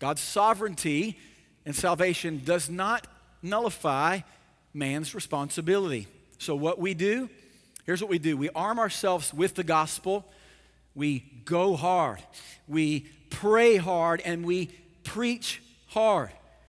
God's sovereignty and salvation does not nullify man's responsibility. So, what we do, here's what we do we arm ourselves with the gospel, we go hard, we pray hard, and we preach hard.